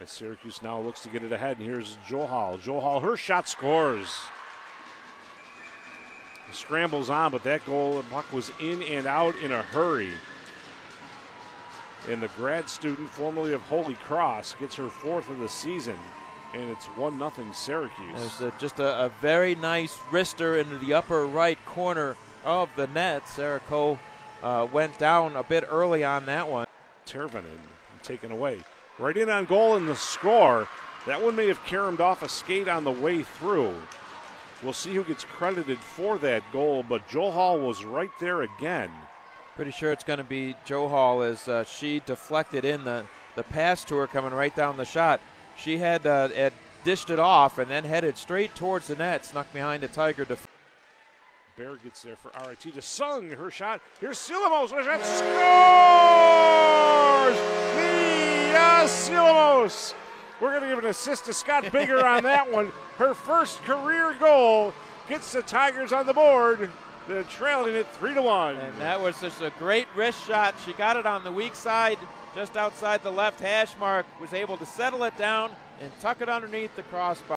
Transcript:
As Syracuse now looks to get it ahead, and here's Joe Hall. Joe Hall, her shot scores. Scrambles on, but that goal, puck was in and out in a hurry. And the grad student, formerly of Holy Cross, gets her fourth of the season, and it's 1 0 Syracuse. There's a, just a, a, very nice wrister into the upper right corner of the net. Sarah Coe uh, went down a bit early on that one. Tervanen taken away. Right in on goal in the score. That one may have caromed off a skate on the way through. We'll see who gets credited for that goal, but Joe Hall was right there again. Pretty sure it's going to be Joe Hall as uh, she deflected in the, the pass to her coming right down the shot. She had, uh, had dished it off and then headed straight towards the net, snuck behind the Tiger defense. Bear gets there for RIT to Sung, her shot. Here's Silamos, her shot scores! Mia Silamos! We're going to give an assist to Scott Bigger on that one. Her first career goal gets the Tigers on the board. They're trailing it three to one. And that was just a great wrist shot. She got it on the weak side, just outside the left hash mark. Was able to settle it down and tuck it underneath the crossbar.